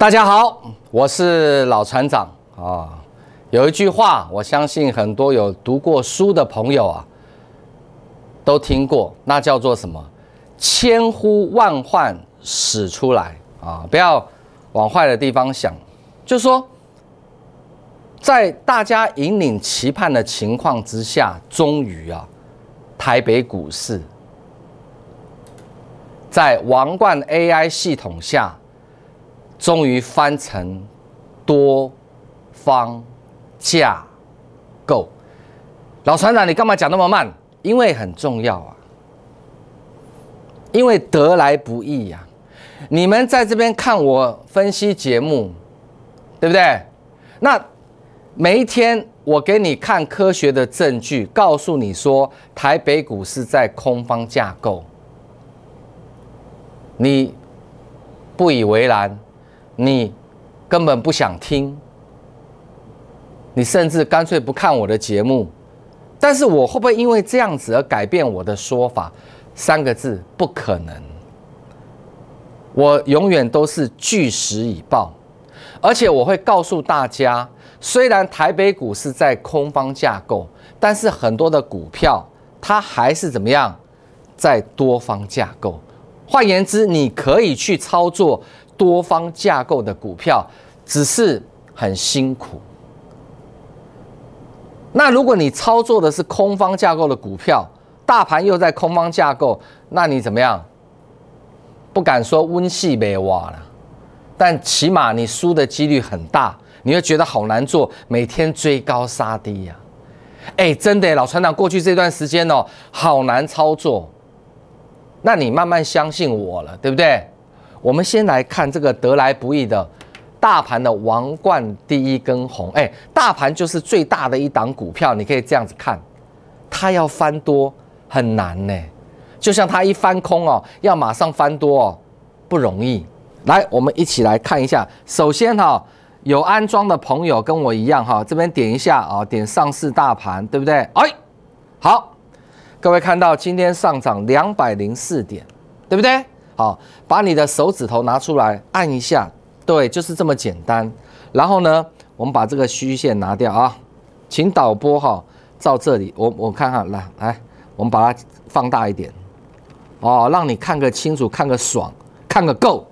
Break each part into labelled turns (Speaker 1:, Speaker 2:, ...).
Speaker 1: 大家好，我是老船长啊。有一句话，我相信很多有读过书的朋友啊，都听过，那叫做什么？千呼万唤始出来啊！不要往坏的地方想，就说，在大家引领期盼的情况之下，终于啊，台北股市在王冠 AI 系统下，终于翻成多方。架构，老船长，你干嘛讲那么慢？因为很重要啊，因为得来不易呀。你们在这边看我分析节目，对不对？那每一天我给你看科学的证据，告诉你说台北股市在空方架构，你不以为然，你根本不想听。你甚至干脆不看我的节目，但是我会不会因为这样子而改变我的说法？三个字，不可能。我永远都是据实以报，而且我会告诉大家，虽然台北股市在空方架构，但是很多的股票它还是怎么样，在多方架构。换言之，你可以去操作多方架构的股票，只是很辛苦。那如果你操作的是空方架构的股票，大盘又在空方架构，那你怎么样？不敢说温系没挖了，但起码你输的几率很大，你会觉得好难做，每天追高杀低呀。哎，真的，老船长过去这段时间哦，好难操作。那你慢慢相信我了，对不对？我们先来看这个得来不易的。大盘的王冠第一根红，哎，大盘就是最大的一档股票，你可以这样子看，它要翻多很难呢，就像它一翻空哦，要马上翻多哦，不容易。来，我们一起来看一下。首先哈，有安装的朋友跟我一样哈，这边点一下啊，点上市大盘，对不对？哎，好，各位看到今天上涨两百零四点，对不对？好，把你的手指头拿出来按一下。对，就是这么简单。然后呢，我们把这个虚线拿掉啊，请导播哈照这里，我我看看来来，我们把它放大一点哦，让你看个清楚，看个爽，看个够。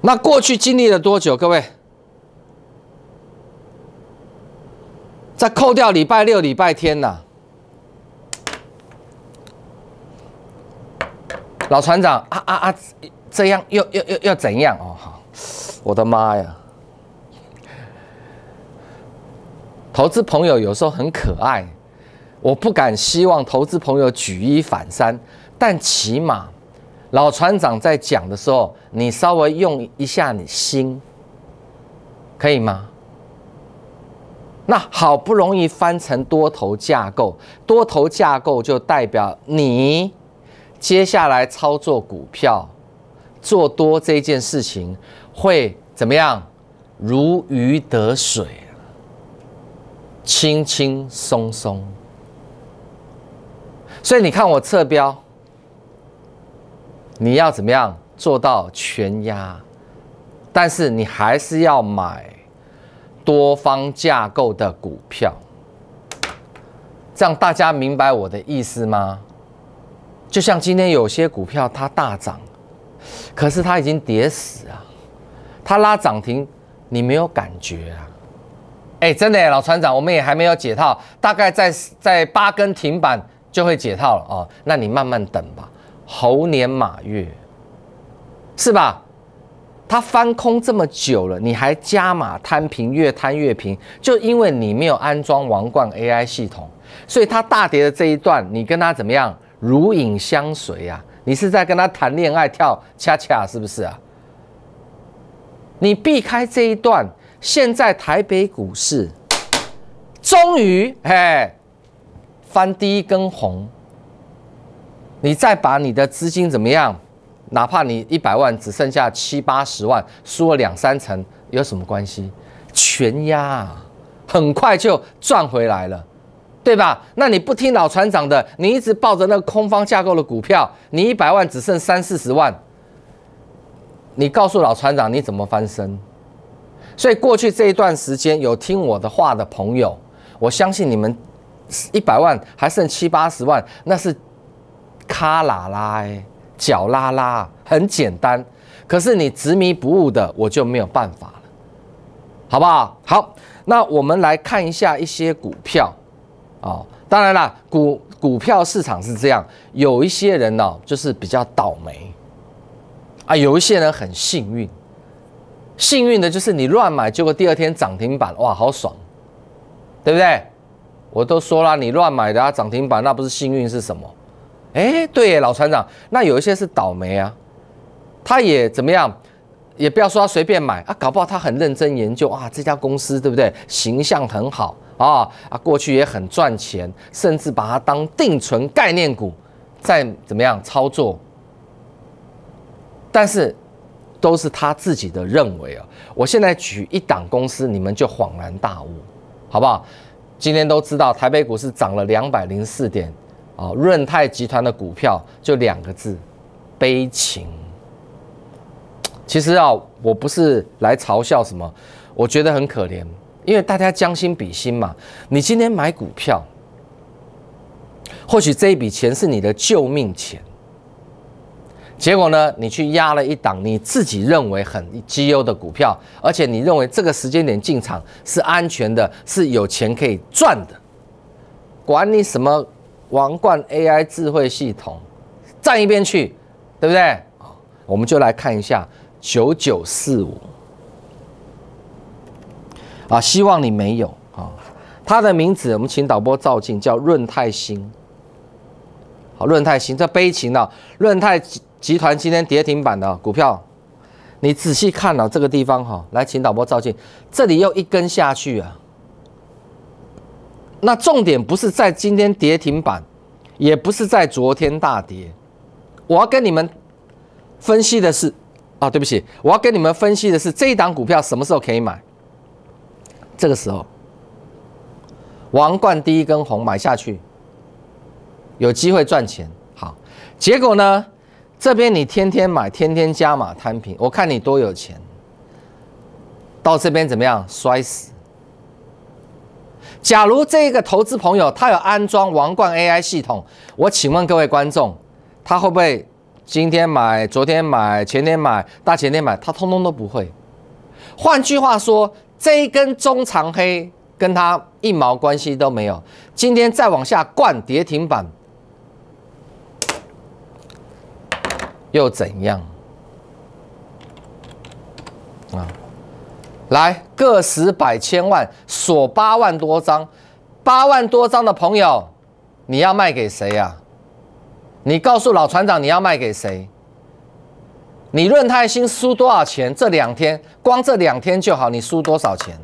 Speaker 1: 那过去经历了多久？各位，再扣掉礼拜六、礼拜天呐。老船长啊啊啊！这样又又又又怎样哦？好，我的妈呀！投资朋友有时候很可爱，我不敢希望投资朋友举一反三，但起码老船长在讲的时候，你稍微用一下你心，可以吗？那好不容易翻成多头架构，多头架构就代表你。接下来操作股票，做多这件事情会怎么样？如鱼得水，轻轻松松。所以你看我侧标，你要怎么样做到全压？但是你还是要买多方架构的股票，这样大家明白我的意思吗？就像今天有些股票它大涨，可是它已经跌死啊，它拉涨停你没有感觉啊？哎，真的，老船长，我们也还没有解套，大概在在八根停板就会解套了哦。那你慢慢等吧，猴年马月，是吧？它翻空这么久了，你还加码摊平，越摊越平，就因为你没有安装王冠 AI 系统，所以它大跌的这一段，你跟它怎么样？如影相随啊！你是在跟他谈恋爱跳恰恰是不是啊？你避开这一段，现在台北股市终于嘿翻第一根红，你再把你的资金怎么样？哪怕你一百万只剩下七八十万，输了两三成，有什么关系？全压，很快就赚回来了。对吧？那你不听老船长的，你一直抱着那个空方架构的股票，你一百万只剩三四十万，你告诉老船长你怎么翻身？所以过去这一段时间有听我的话的朋友，我相信你们一百万还剩七八十万，那是卡拉拉哎，脚拉拉，很简单。可是你执迷不悟的，我就没有办法了，好不好？好，那我们来看一下一些股票哦。当然啦，股股票市场是这样，有一些人呢就是比较倒霉啊，有一些人很幸运。幸运的就是你乱买，结果第二天涨停板，哇，好爽，对不对？我都说了，你乱买的啊，涨停板那不是幸运是什么？哎，对，老船长，那有一些是倒霉啊。他也怎么样？也不要说他随便买啊，搞不好他很认真研究啊，这家公司对不对？形象很好啊啊，过去也很赚钱，甚至把它当定存概念股在怎么样操作？但是都是他自己的认为啊。我现在举一档公司，你们就恍然大悟，好不好？今天都知道台北股市涨了两百零四点啊，润泰集团的股票就两个字，悲情。其实啊，我不是来嘲笑什么，我觉得很可怜，因为大家将心比心嘛。你今天买股票，或许这一笔钱是你的救命钱，结果呢，你去压了一档你自己认为很绩优的股票，而且你认为这个时间点进场是安全的，是有钱可以赚的，管你什么王冠 AI 智慧系统，站一边去，对不对？我们就来看一下。九九四五啊，希望你没有啊。他的名字我们请导播照镜，叫润泰新。好，润泰新这悲情啊，润泰集团今天跌停板的股票，你仔细看了这个地方哈，来请导播照镜，这里又一根下去啊。那重点不是在今天跌停板，也不是在昨天大跌，我要跟你们分析的是。啊，对不起，我要跟你们分析的是这一档股票什么时候可以买？这个时候，王冠第一根红买下去，有机会赚钱。好，结果呢，这边你天天买，天天加码摊平，我看你多有钱。到这边怎么样？摔死。假如这个投资朋友他有安装王冠 AI 系统，我请问各位观众，他会不会？今天买，昨天买，前天买，大前天买，他通通都不会。换句话说，这一根中长黑跟他一毛关系都没有。今天再往下灌跌停板，又怎样？啊，来个十百千万锁八万多张，八万多张的朋友，你要卖给谁呀？你告诉老船长你要卖给谁？你润泰新输多少钱？这两天光这两天就好，你输多少钱？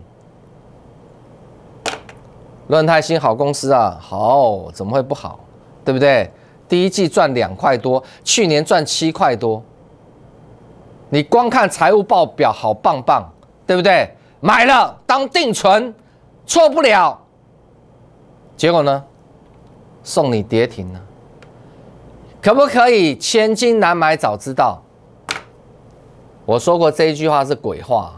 Speaker 1: 润泰新好公司啊，好怎么会不好？对不对？第一季赚两块多，去年赚七块多。你光看财务报表好棒棒，对不对？买了当定存，错不了。结果呢？送你跌停了。可不可以千金难买早知道？我说过这一句话是鬼话，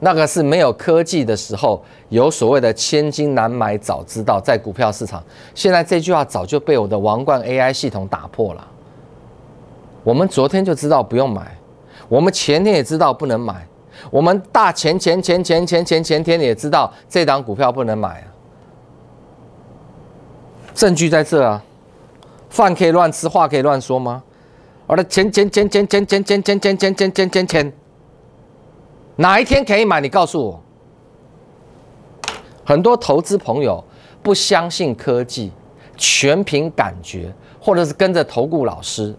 Speaker 1: 那个是没有科技的时候有所谓的千金难买早知道，在股票市场，现在这句话早就被我的王冠 AI 系统打破了。我们昨天就知道不用买，我们前天也知道不能买，我们大前前前前前前前天也知道这档股票不能买啊，证据在这啊。饭可以乱吃，话可以乱说吗？我的钱钱钱钱钱钱钱钱钱钱钱钱钱，哪一天可以买？你告诉我。很多投资朋友不相信科技，全凭感觉，或者是跟着投顾老师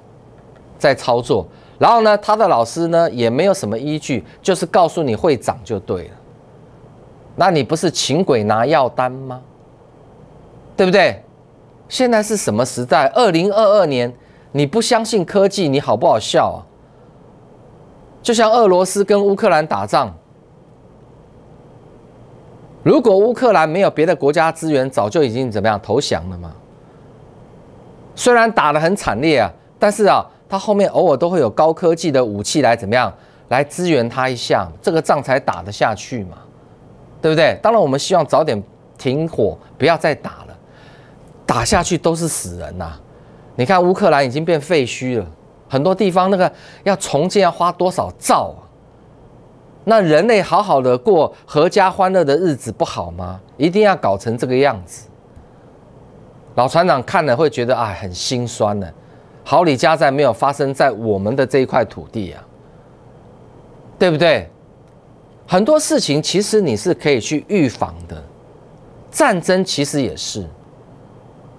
Speaker 1: 在操作，然后呢，他的老师呢也没有什么依据，就是告诉你会涨就对了。那你不是请鬼拿药单吗？对不对？现在是什么时代？二零二二年，你不相信科技，你好不好笑啊？就像俄罗斯跟乌克兰打仗，如果乌克兰没有别的国家资源，早就已经怎么样投降了嘛？虽然打得很惨烈啊，但是啊，他后面偶尔都会有高科技的武器来怎么样来支援他一下，这个仗才打得下去嘛，对不对？当然，我们希望早点停火，不要再打了，打下去都是死人呐。你看乌克兰已经变废墟了，很多地方那个要重建要花多少兆啊？那人类好好的过阖家欢乐的日子不好吗？一定要搞成这个样子？老船长看了会觉得啊很心酸呢。好李家在没有发生在我们的这一块土地啊，对不对？很多事情其实你是可以去预防的，战争其实也是。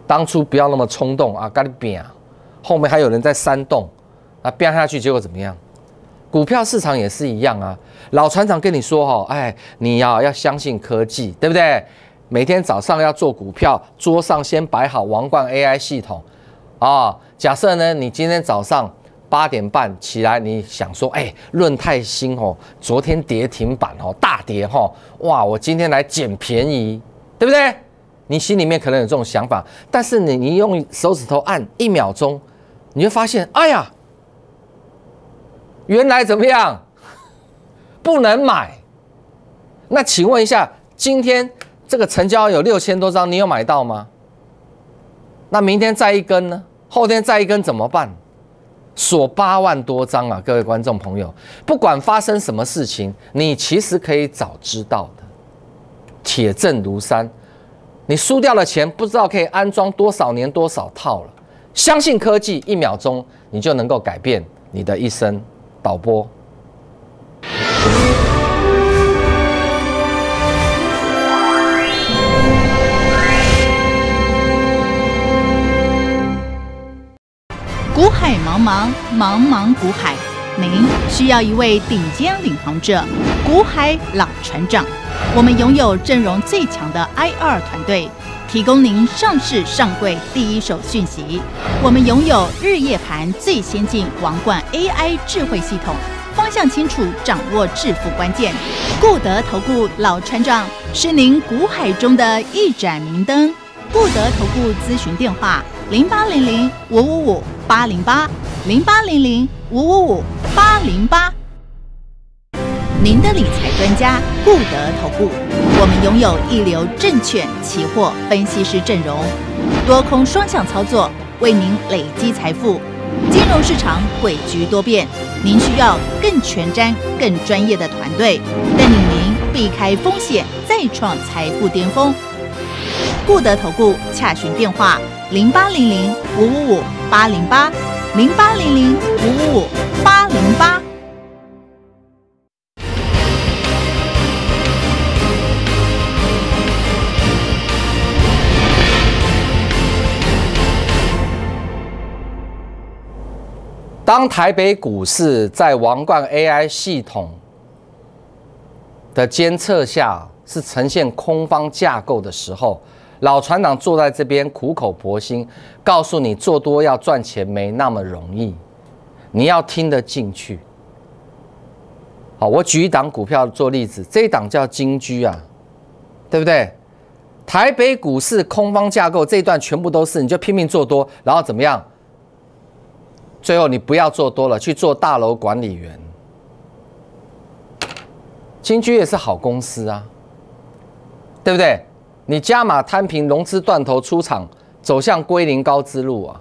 Speaker 1: 当初不要那么冲动啊，咖喱变啊，后面还有人在煽动啊，变下去结果怎么样？股票市场也是一样啊。老船长跟你说哈，哎，你要要相信科技，对不对？每天早上要做股票，桌上先摆好王冠 AI 系统啊。假设呢，你今天早上八点半起来，你想说，哎，润泰新哦，昨天跌停板哦，大跌哈，哇，我今天来捡便宜，对不对？你心里面可能有这种想法，但是你你用手指头按一秒钟，你会发现，哎呀，原来怎么样，不能买。那请问一下，今天这个成交有六千多张，你有买到吗？那明天再一根呢？后天再一根怎么办？锁八万多张啊！各位观众朋友，不管发生什么事情，你其实可以早知道的。铁证如山，你输掉了钱，不知道可以安装多少年多少套了。相信科技，一秒钟你就能够改变你的一生。导播。
Speaker 2: 股海茫茫，茫茫股海，您需要一位顶尖领航者，股海老船长。我们拥有阵容最强的 I 二团队，提供您上市上柜第一手讯息。我们拥有日夜盘最先进王冠 AI 智慧系统，方向清楚，掌握致富关键。固德投顾老船长是您股海中的一盏明灯。固德投顾咨询电话：零八零零五五五。八零八零八零零五五五八零八，您的理财专家固德投顾，我们拥有一流证券期货分析师阵容，多空双向操作，为您累积财富。金融市场诡谲多变，您需要更全瞻、更专业的团队，带领您避开风险，再创财富巅峰。固德投顾洽询电话。零八零零五五五八零八，零八零零五五五八零八。
Speaker 1: 当台北股市在王冠 AI 系统的监测下是呈现空方架构的时候。老船长坐在这边苦口婆心告诉你，做多要赚钱没那么容易，你要听得进去。好，我举一档股票做例子，这一档叫金居啊，对不对？台北股市空方架构这一段全部都是，你就拼命做多，然后怎么样？最后你不要做多了，去做大楼管理员。金居也是好公司啊，对不对？你加码摊平融资断头出场，走向归零高之路啊！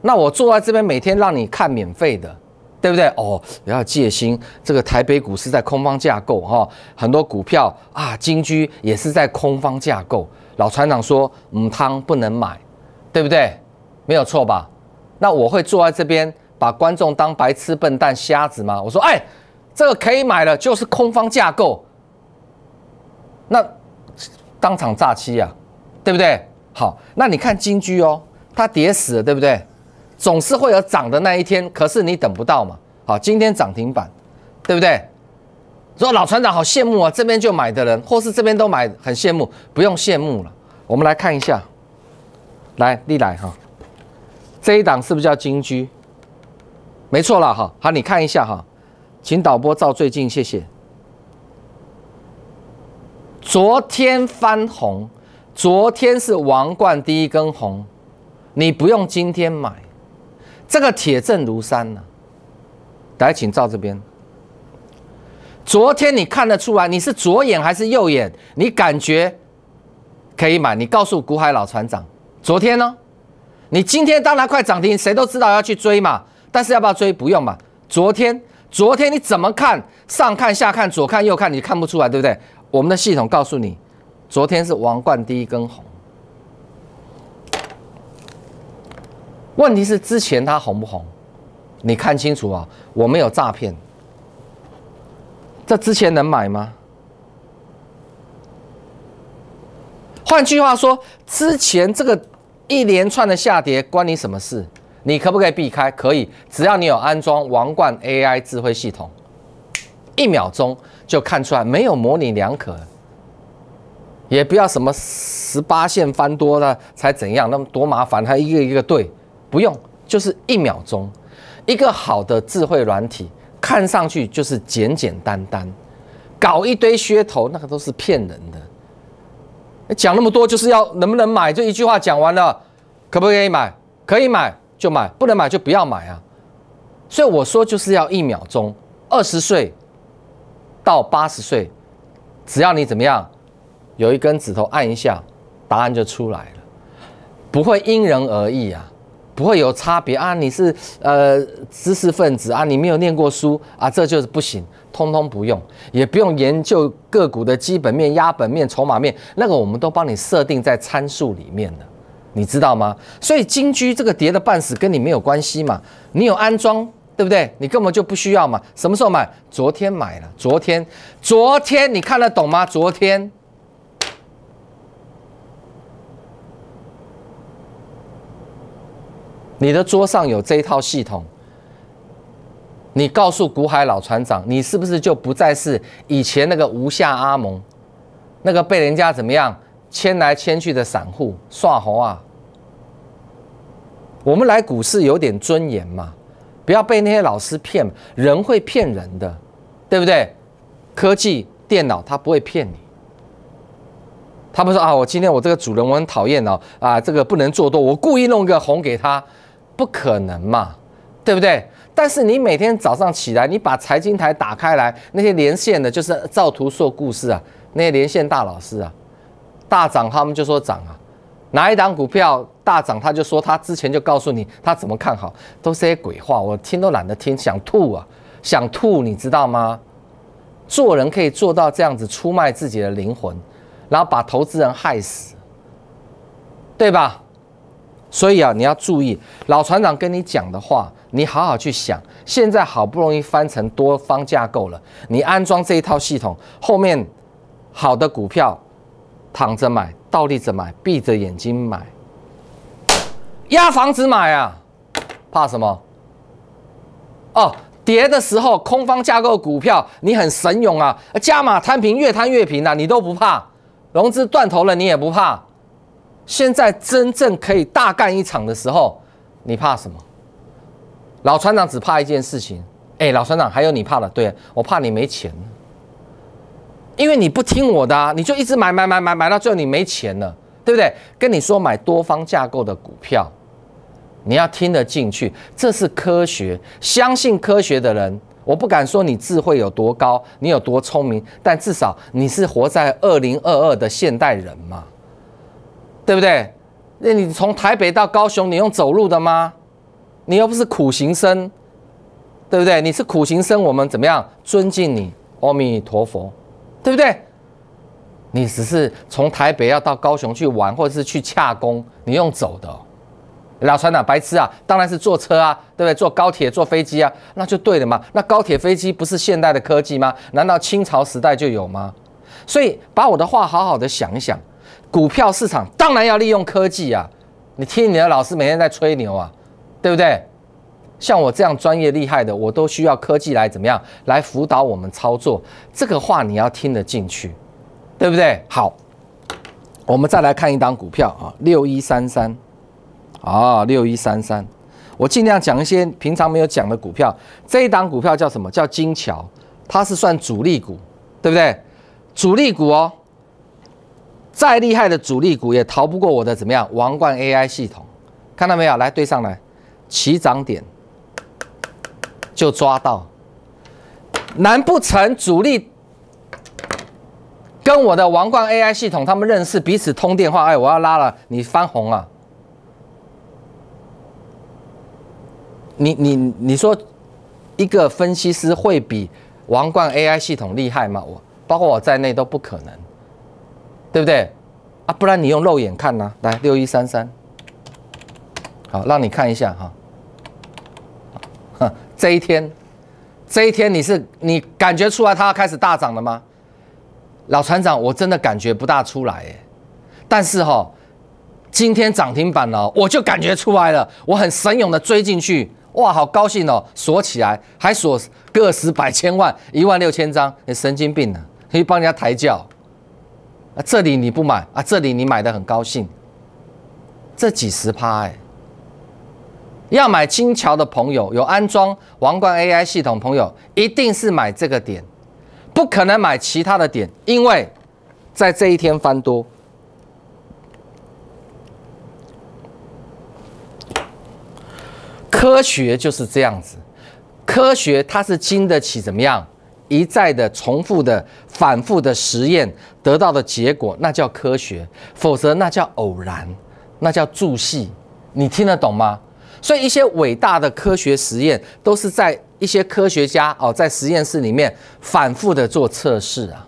Speaker 1: 那我坐在这边每天让你看免费的，对不对？哦，要戒心，这个台北股市在空方架构哈，很多股票啊，金居也是在空方架构。老船长说，母汤不能买，对不对？没有错吧？那我会坐在这边把观众当白痴、笨蛋、瞎子吗？我说，哎，这个可以买了，就是空方架构。那。当场炸期呀，对不对？好，那你看金居哦，它跌死了，对不对？总是会有涨的那一天，可是你等不到嘛。好，今天涨停板，对不对？说老船长好羡慕啊，这边就买的人，或是这边都买，很羡慕，不用羡慕了。我们来看一下，来，历来哈，这一档是不是叫金居？没错了哈。好，你看一下哈，请导播照最近，谢谢。昨天翻红，昨天是王冠第一根红，你不用今天买，这个铁证如山呢、来，请照这边。昨天你看得出来你是左眼还是右眼？你感觉可以买？你告诉股海老船长，昨天呢？你今天当然快涨停，谁都知道要去追嘛。但是要不要追？不用嘛。昨天，昨天你怎么看？上看下看，左看右看，你看不出来，对不对？我们的系统告诉你，昨天是王冠第一根红。问题是之前它红不红？你看清楚啊，我没有诈骗。这之前能买吗？换句话说，之前这个一连串的下跌关你什么事？你可不可以避开？可以，只要你有安装王冠 AI 智慧系统，一秒钟就看出来，没有模棱两可。也不要什么十八线翻多了才怎样，那么多麻烦，还一个一个对，不用，就是一秒钟，一个好的智慧软体，看上去就是简简单单，搞一堆噱头，那个都是骗人的。讲那么多就是要能不能买，就一句话讲完了，可不可以买？可以买。就买，不能买就不要买啊！所以我说就是要一秒钟，二十岁到八十岁，只要你怎么样，有一根指头按一下，答案就出来了，不会因人而异啊，不会有差别啊！你是呃知识分子啊，你没有念过书啊，这就是不行，通通不用，也不用研究个股的基本面、压本面、筹码面，那个我们都帮你设定在参数里面的。你知道吗？所以金居这个跌的半死跟你没有关系嘛？你有安装，对不对？你根本就不需要嘛。什么时候买？昨天买了。昨天，昨天你看得懂吗？昨天，你的桌上有这一套系统，你告诉古海老船长，你是不是就不再是以前那个无下阿蒙，那个被人家怎么样？迁来迁去的散户，耍猴啊！我们来股市有点尊严嘛，不要被那些老师骗。人会骗人的，对不对？科技电脑它不会骗你。他不说啊，我今天我这个主人我很讨厌哦，啊，这个不能做多，我故意弄个红给他，不可能嘛，对不对？但是你每天早上起来，你把财经台打开来，那些连线的，就是照图说故事啊，那些连线大老师啊。大涨，他们就说涨啊，哪一档股票大涨，他就说他之前就告诉你他怎么看好，都是些鬼话，我听都懒得听，想吐啊，想吐，你知道吗？做人可以做到这样子，出卖自己的灵魂，然后把投资人害死，对吧？所以啊，你要注意老船长跟你讲的话，你好好去想。现在好不容易翻成多方架构了，你安装这一套系统，后面好的股票。躺着买，倒立着买，闭着眼睛买，压房子买啊，怕什么？哦，跌的时候空方架构股票，你很神勇啊，加码摊平，越摊越平啊，你都不怕，融资断头了你也不怕。现在真正可以大干一场的时候，你怕什么？老船长只怕一件事情，哎，老船长还有你怕的，对我怕你没钱。因为你不听我的，你就一直买买买买买到最后你没钱了，对不对？跟你说买多方架构的股票，你要听得进去，这是科学。相信科学的人，我不敢说你智慧有多高，你有多聪明，但至少你是活在二零二二的现代人嘛，对不对？那你从台北到高雄，你用走路的吗？你又不是苦行僧，对不对？你是苦行僧，我们怎么样尊敬你？阿弥陀佛。对不对？你只是从台北要到高雄去玩，或者是去洽工，你用走的，老船长白痴啊！当然是坐车啊，对不对？坐高铁、坐飞机啊，那就对了嘛。那高铁、飞机不是现代的科技吗？难道清朝时代就有吗？所以把我的话好好的想一想，股票市场当然要利用科技啊！你听你的老师每天在吹牛啊，对不对？像我这样专业厉害的，我都需要科技来怎么样来辅导我们操作。这个话你要听得进去，对不对？好，我们再来看一档股票啊，六一三三啊，六一三三。我尽量讲一些平常没有讲的股票。这一档股票叫什么？叫金桥，它是算主力股，对不对？主力股哦，再厉害的主力股也逃不过我的怎么样？王冠 AI 系统，看到没有？来对上来。起涨点就抓到，难不成主力跟我的王冠 AI 系统他们认识，彼此通电话？哎，我要拉了，你翻红啊！你你你说一个分析师会比王冠 AI 系统厉害吗？我包括我在内都不可能，对不对？啊，不然你用肉眼看呢？来，六一三三，好，让你看一下哈。这一天，这一天你是你感觉出来它要开始大涨了吗？老船长，我真的感觉不大出来哎。但是哈，今天涨停板了，我就感觉出来了，我很神勇的追进去。哇，好高兴哦！锁起来，还锁个十百千万，一万六千张，你神经病呢？可以帮人家抬轿啊？这里你不买啊？这里你买的很高兴，这几十趴哎！要买金桥的朋友，有安装王冠 AI 系统朋友，一定是买这个点，不可能买其他的点，因为在这一天翻多。科学就是这样子，科学它是经得起怎么样一再的重复的、反复的实验得到的结果，那叫科学；否则那叫偶然，那叫注戏。你听得懂吗？所以一些伟大的科学实验都是在一些科学家哦在实验室里面反复的做测试啊。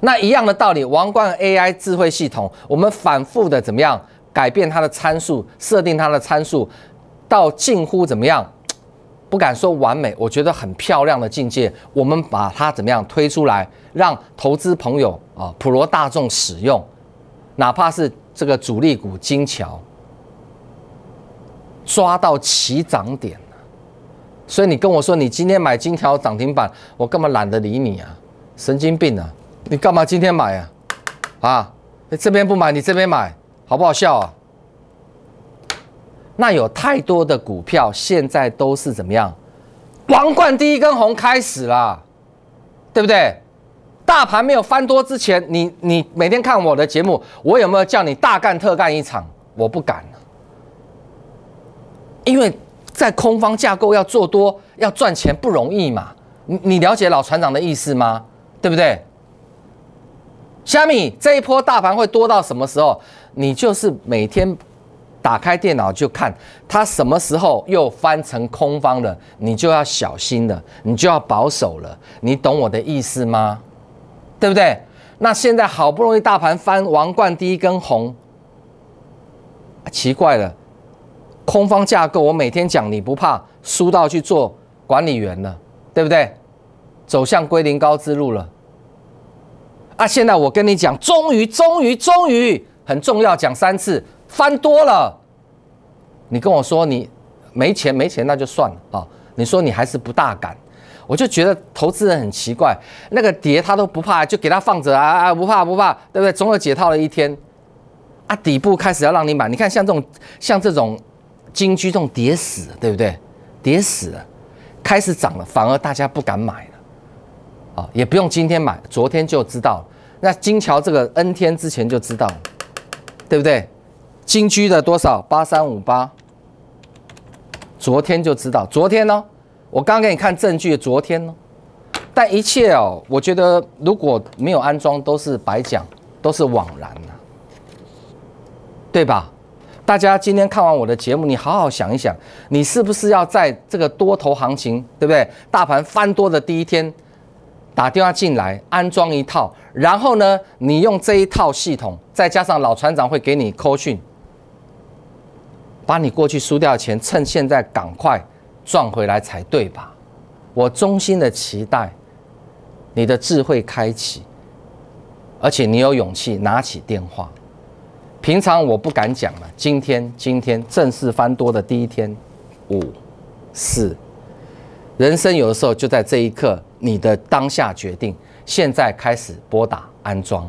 Speaker 1: 那一样的道理，王冠 AI 智慧系统，我们反复的怎么样改变它的参数，设定它的参数。到近乎怎么样？不敢说完美，我觉得很漂亮的境界。我们把它怎么样推出来，让投资朋友啊、普罗大众使用，哪怕是这个主力股金桥抓到起涨点所以你跟我说你今天买金条涨停板，我根本懒得理你啊，神经病啊！你干嘛今天买啊？啊，你这边不买，你这边买，好不好笑啊？那有太多的股票现在都是怎么样？王冠第一根红开始了，对不对？大盘没有翻多之前，你你每天看我的节目，我有没有叫你大干特干一场？我不敢因为在空方架构要做多要赚钱不容易嘛。你你了解老船长的意思吗？对不对？虾米这一波大盘会多到什么时候？你就是每天。打开电脑就看它什么时候又翻成空方了，你就要小心了，你就要保守了，你懂我的意思吗？对不对？那现在好不容易大盘翻王冠第一根红，奇怪了，空方架构我每天讲你不怕输到去做管理员了，对不对？走向归零高之路了。啊，现在我跟你讲，终于，终于，终于很重要，讲三次。翻多了，你跟我说你没钱没钱那就算了啊！你说你还是不大敢，我就觉得投资人很奇怪，那个跌他都不怕，就给他放着啊啊不怕不怕，对不对？总有解套的一天啊！底部开始要让你买，你看像这种像这种金居这种跌死，对不对？跌死了，开始涨了，反而大家不敢买了啊！也不用今天买，昨天就知道，那金桥这个 N 天之前就知道，对不对？金居的多少？八三五八，昨天就知道。昨天呢，我刚给你看证据。昨天呢，但一切哦，我觉得如果没有安装，都是白讲，都是枉然呐，对吧？大家今天看完我的节目，你好好想一想，你是不是要在这个多头行情，对不对？大盘翻多的第一天，打电话进来安装一套，然后呢，你用这一套系统，再加上老船长会给你扣讯。把你过去输掉的钱，趁现在赶快赚回来才对吧？我衷心的期待你的智慧开启，而且你有勇气拿起电话。平常我不敢讲了，今天今天正式翻多的第一天，五四，人生有的时候就在这一刻，你的当下决定，现在开始拨打安装。